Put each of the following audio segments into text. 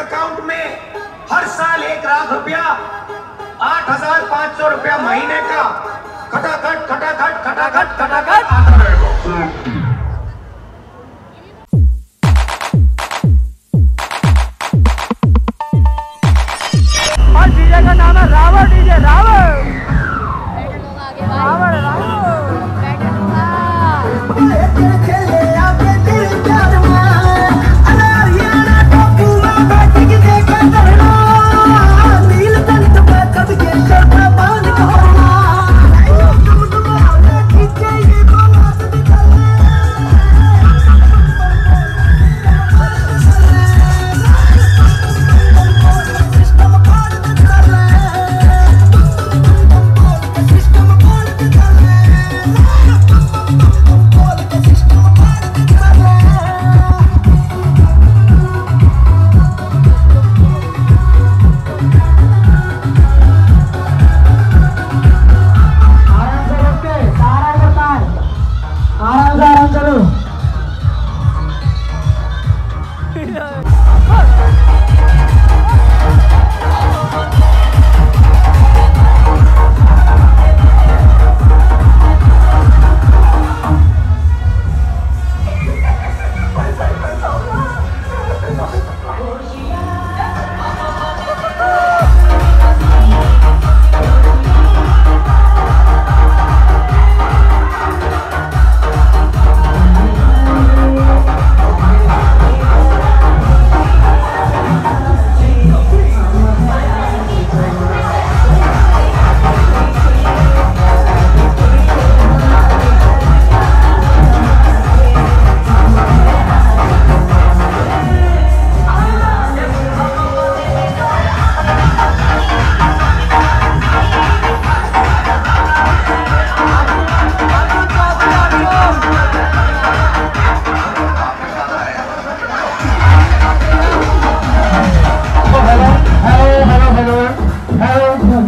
Account में हर साल एक लाख रुपया आठ हज़ार पाँच सौ रुपया महीने का। खटाखट खटाखट खटाखट खटाखट। आता रहेगा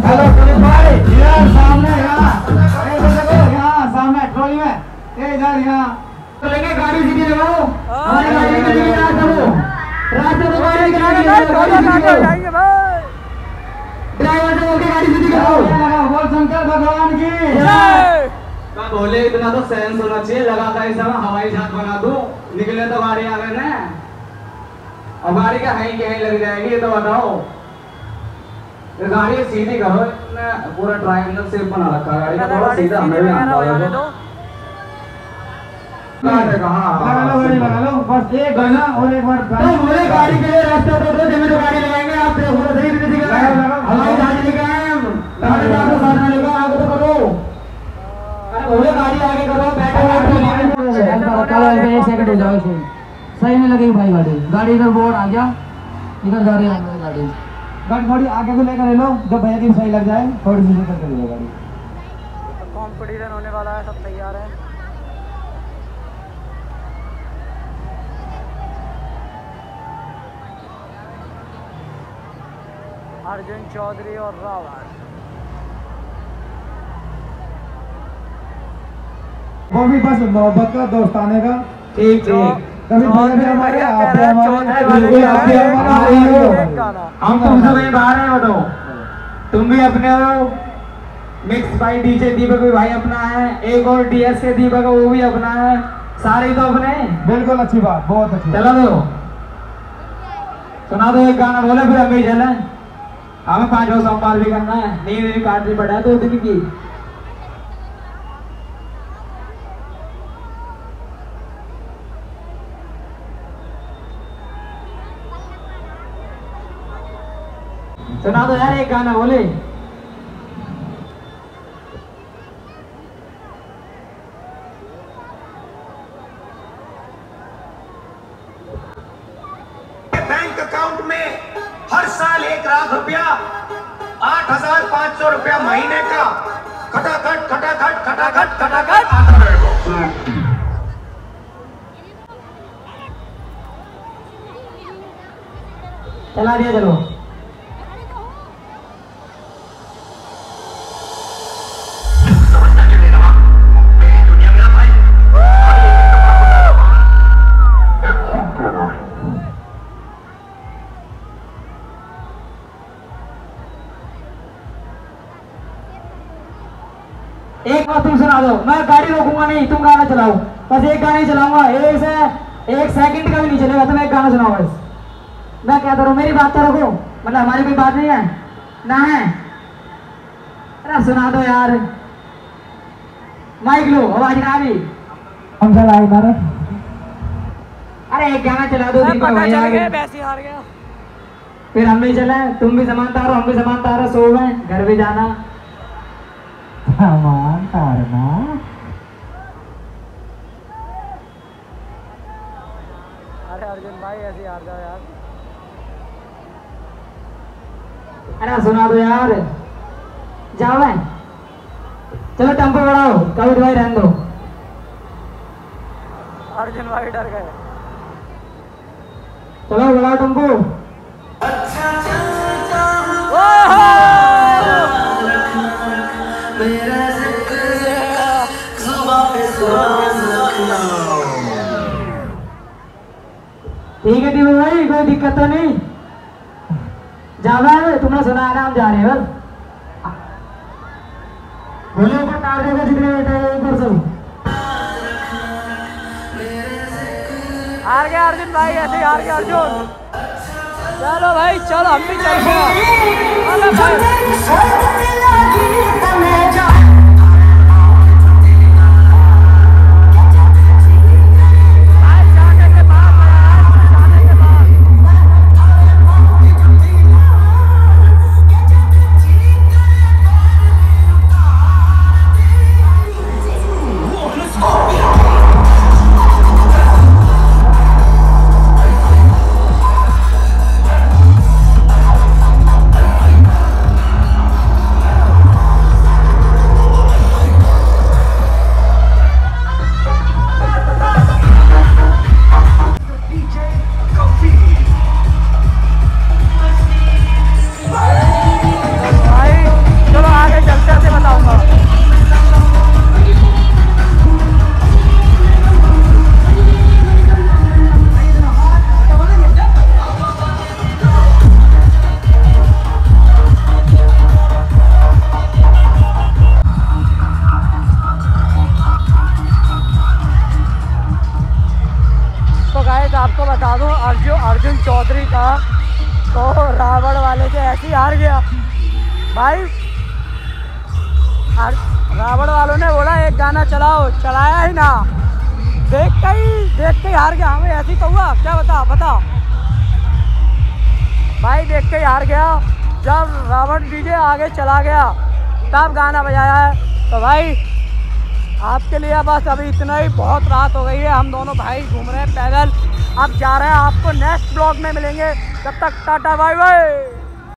हेलो पुलिस भाई। इधर सामने यहाँ। ए, इधर देखो यहाँ सामने ट्रॉली में। ए इधर यहाँ। तो लेके गाड़ी सीधी लगाओ हमारी गाड़ी के लिए रास्ते दो रास्ते दो गाड़ी के लिए गाड़ी सीधी करो जाएँगे भाई ड्राइवर से बोल के गाड़ी सीधी करो बोल शंकर भगवान की। जय। बोले इतना तो सेंस होना चाहिए। लगातार इस समय हवाई जहाज़ बना दो। निकले तो गाड़ी आ गए ना। अब गाड़ी का है कहीं लग जाएगी ये तो बताओ। ये गाड़ी सीधी करो इतना पूरा ट्रायंगल शेप बना रखा है गाड़ी का थोड़ा सीधा हमें भी आना हो जाने होगा दो लगा लो गाड़ी लगा लो बस एक गाना और एक बार तो बोले गाड़ी के लिए रास्ता दो तो गाड़ी लगाएँगे आप तो सही से दिखा हवाई जहाज़ लेके आए हम गाड़ी का तो लेके आगे तो करो अरे बोले गाड़ी आगे करो बैठो बैठो एक सेकंड हो जाओ सही नहीं लगेगी भाई गाड़ी गाड़ी इधर बोर्ड आ गया इधर जा रही है गाड़ी गाड़ी थोड़ी आगे को लेकर ले लो जब भैया की सही लग जाए थोड़ी सी लेकर चलिए गाड़ी। कंपटीशन होने वाला है सब तैयार है? अर्जुन चौधरी और रावण। वो भी बस मोहब्बत का दोस्ताने का। ठीक ठीक कभी हमारे आप हमारे। बिल्कुल आप हमारे। एक हम तुमसे कहीं बाहर हैं बताओ। तुम भी अपने हो। मिक्स भाई डीजे दीपक भी भाई अपना है। एक और डीएस के दीपक वो भी अपना है। सारे तो अपने बिल्कुल अच्छी बात बहुत अच्छी चलो दो। सुना दो एक गाना बोले फिर हम भी चले हमें पाँच रोज सोमवार भी करना है। नींद भी काटनी पड़ा है दो दिन की। सुना दो यार एक गाना बोले। बैंक अकाउंट में हर साल एक लाख रुपया आठ हज़ार पाँच सौ रुपया महीने का। खटाखट खटाखट खटाखट खटाखट। आता रहेगा चला दिया चलो। सुना दो। मैं गाड़ी रोकूँगा नहीं तुम गाना चलाओ। बस एक गाना ही चलाऊँगा। एक से एक सेकंड का भी नहीं चलेगा तुम एक गाना सुनाओ बस। मैं क्या करूँ? मेरी बात तो रखो। मतलब हमारी कोई बात नहीं है? ना है? अरे सुना दो यार। माइक लो आवाज़ ना रही हम चला मारे अरे एक गाना चला दो दीपक पता भाई चल आ गया गए। वैसे हार गया। फिर हम भी चले तुम भी सामान तारो हम भी सामान तारो सो गए घर भी जाना। सामान तारना अरे अर्जुन भाई ऐसे हार जाओ यार। अरे सुना दो यार। जाओ मैं चलो टेंपो बढ़ाओ। कभी भाई रहने दो। अर्जुन भाई डर गए। चलो बढ़ाओ टेंपो। ठीक है दीपू भाई कोई दिक्कत तो नहीं। जाना है तुमने सुना है ना हम जा रहे हैं बस। बोलो ऊपर तार देगा जितने बैठे हैं ऊपर सब। हार गया अर्जुन भाई ऐसे ही हार गया अर्जुन। चलो भाई चलो हम भी चल गए ऐसे ही हार गया। भाई रावण वालों ने बोला, एक गाना चलाओ, चलाया ही ना। देख के ही देख के ही हार गया। हमें ऐसे ही तो हुआ। क्या बता बता भाई, देख के ही हार गया। जब रावण डीजे आगे चला गया, तब गाना बजाया है। तो भाई, आपके लिए बस अभी इतना ही। बहुत रात हो गई है। हम दोनों भाई घूम रहे हैं पैदल। अब जा रहे हैं आपको नेक्स्ट ब्लॉग में मिलेंगे। तब तक टाटा बाय बाय